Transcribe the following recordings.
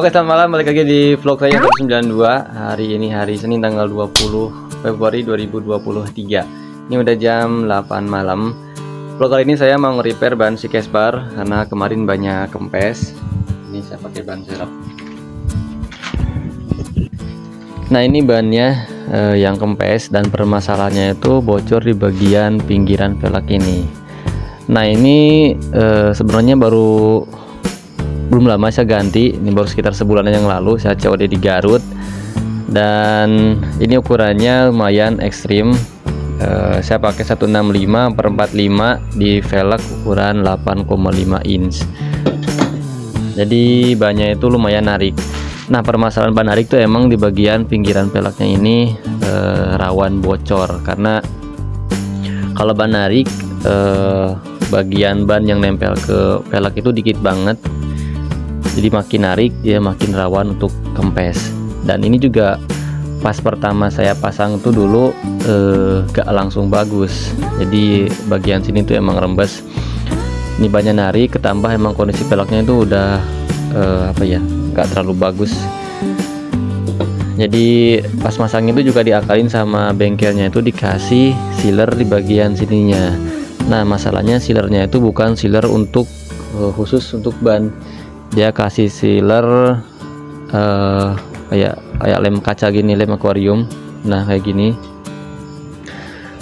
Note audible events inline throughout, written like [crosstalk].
Oke selamat malam. Balik lagi di vlog saya 92 Hari ini hari Senin tanggal 20 Februari 2023 Ini udah jam 8 malam. Vlog kali ini saya mau nge-repair ban si Casper Karena kemarin banyak kempes. Ini saya pakai ban serep Nah ini bannya eh, yang kempes dan permasalahannya itu bocor di bagian pinggiran velg ini. Nah ini eh, sebenarnya baru belum lama saya ganti ini baru sekitar sebulan yang lalu saya COD di Garut. Dan ini ukurannya lumayan ekstrim. Uh, saya pakai 165 per 45 di velg ukuran 8,5 inch. Jadi banyak itu lumayan narik. Nah permasalahan ban narik itu emang di bagian pinggiran velgnya ini uh, rawan bocor. Karena kalau ban narik uh, bagian ban yang nempel ke velg itu dikit banget jadi makin narik dia makin rawan untuk kempes. Dan ini juga pas pertama saya pasang tuh dulu eh, gak langsung bagus. Jadi bagian sini tuh emang rembes. Ini banyak narik ketambah emang kondisi pelaknya itu udah eh, apa ya gak terlalu bagus. Jadi pas masang itu juga diakalin sama bengkelnya itu dikasih sealer di bagian sininya. Nah masalahnya sealernya itu bukan sealer untuk uh, khusus untuk ban dia kasih sealer uh, kayak kayak lem kaca gini lem akuarium. Nah kayak gini.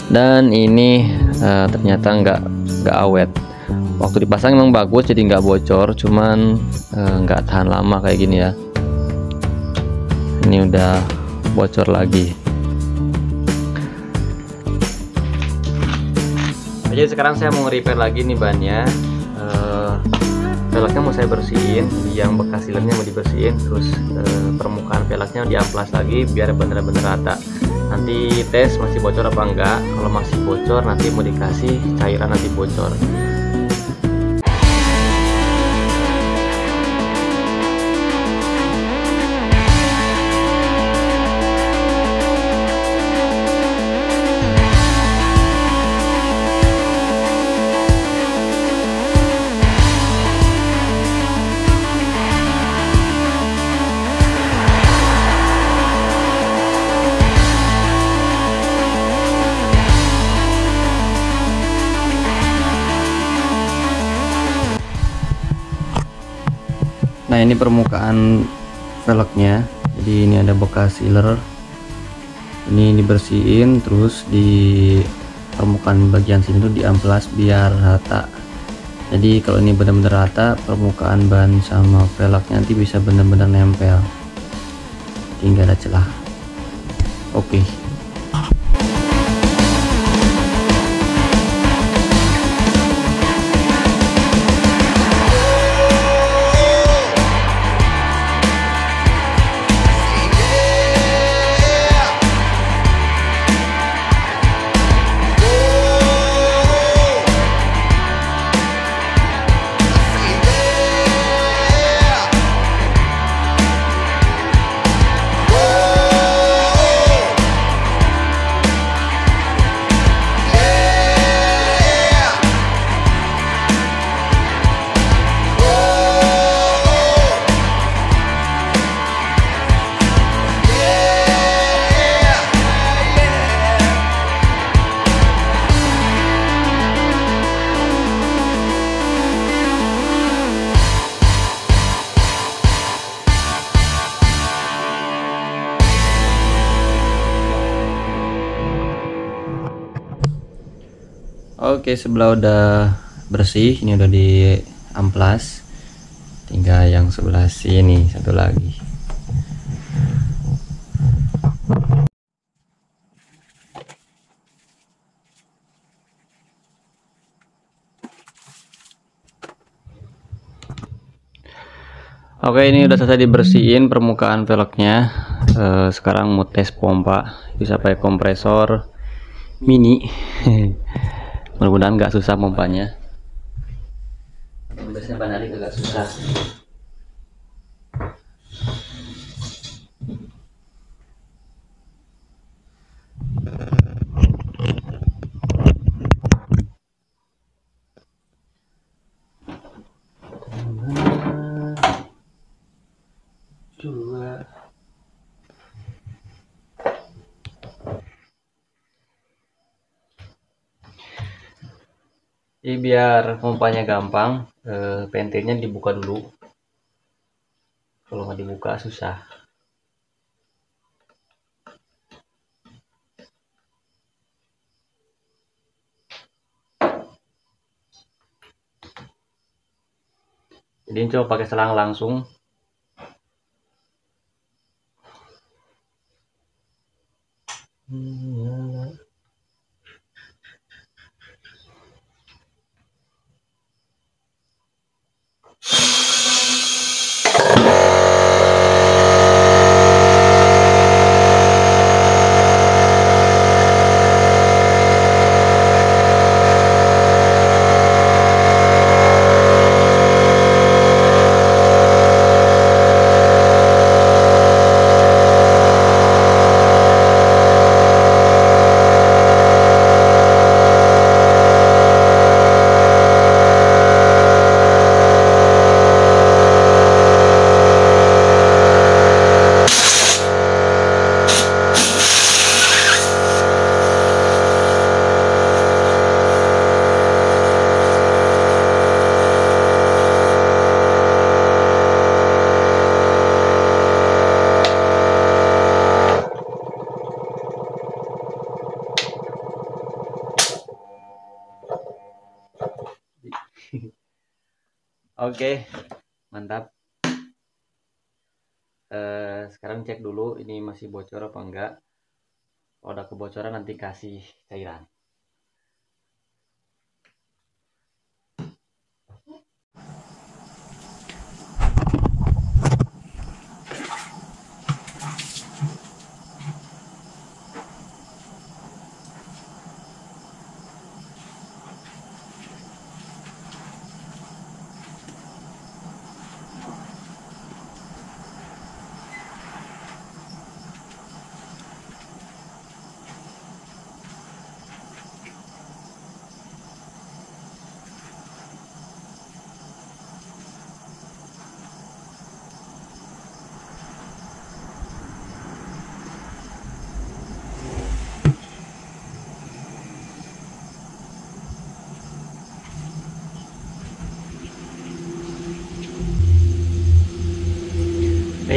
Dan ini uh, ternyata nggak nggak awet. Waktu dipasang emang bagus jadi nggak bocor cuman uh, nggak tahan lama kayak gini ya. Ini udah bocor lagi. Jadi sekarang saya mau repair lagi nih bannya. Uh, velgnya mau saya bersihin yang bekas sealernya mau dibersihin terus e, permukaan velgnya diamplas lagi biar bener-bener rata. Nanti tes masih bocor apa enggak? Kalau masih bocor nanti mau dikasih cairan nanti bocor nah ini permukaan velgnya. Jadi ini ada bekas sealer. Ini dibersihin terus di permukaan bagian sini tuh diamplas biar rata. Jadi kalau ini benar-benar rata permukaan ban sama velgnya nanti bisa benar-benar nempel. Tinggal ada celah. Oke. okay. Oke sebelah udah bersih ini udah di amplas tinggal yang sebelah sini satu lagi. Oke ini udah selesai dibersihin permukaan velgnya. E, sekarang mau tes pompa. Bisa pakai kompresor mini [laughs] mudah-mudahan nggak susah pompanya biasanya banali agak susah jadi biar pompanya gampang eh, pentilnya dibuka dulu. Kalau nggak dibuka susah. Jadi coba pakai selang langsung. Hmm, Oke, mantap. Eh, sekarang cek dulu ini masih bocor apa enggak. Kalau ada kebocoran nanti kasih cairan.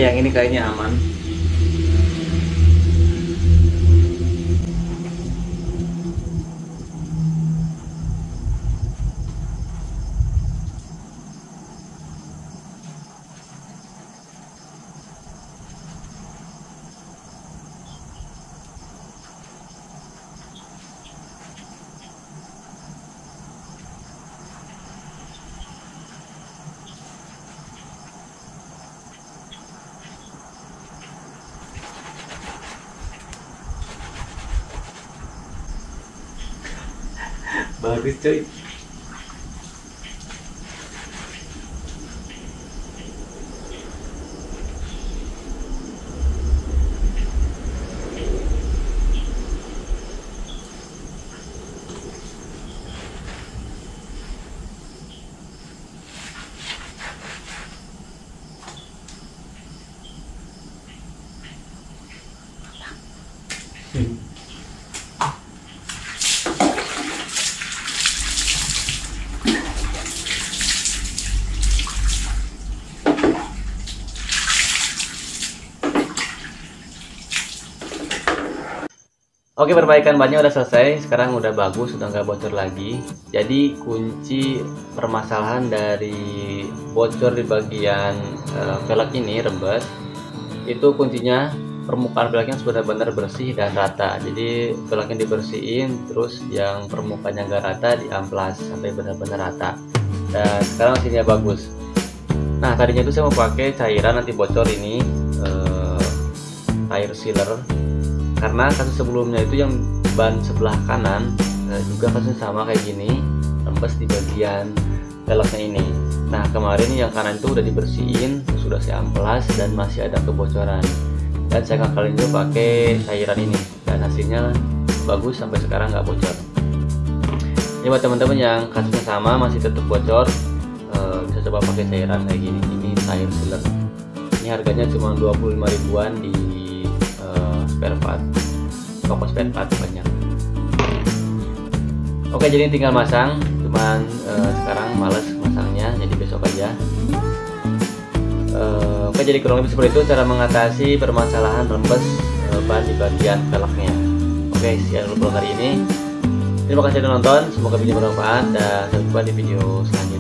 Yang ini kayaknya aman. Bagus cuy. Oke perbaikan bannya udah selesai. Sekarang udah bagus sudah nggak bocor lagi. Jadi kunci permasalahan dari bocor di bagian uh, velg ini rembes itu kuncinya permukaan velgnya sudah benar bersih dan rata. Jadi velgnya dibersihin terus yang permukaannya nggak rata diamplas sampai benar-benar rata. Dan sekarang hasilnya bagus. Nah tadinya itu saya mau pakai cairan nanti bocor ini uh, air sealer karena kasus sebelumnya itu yang ban sebelah kanan nah juga kasusnya sama kayak gini rembes di bagian velgnya ini. Nah kemarin yang kanan itu udah dibersihin sudah saya amplas dan masih ada kebocoran. Dan saya ngakalin juga pakai cairan ini dan hasilnya bagus sampai sekarang nggak bocor. Ini buat teman-teman yang kasusnya sama masih tetap bocor eh, bisa coba pakai cairan kayak gini ini air sealer ini harganya cuma 25 ribuan di spare part. Toko spare part banyak. Oke jadi tinggal masang. Cuman uh, sekarang males masangnya jadi besok aja. Uh, oke jadi kurang lebih seperti itu cara mengatasi permasalahan rembes uh, ban di bagian velgnya oke sekian dulu hari ini. Terima kasih sudah nonton. Semoga video bermanfaat dan sampai jumpa di video selanjutnya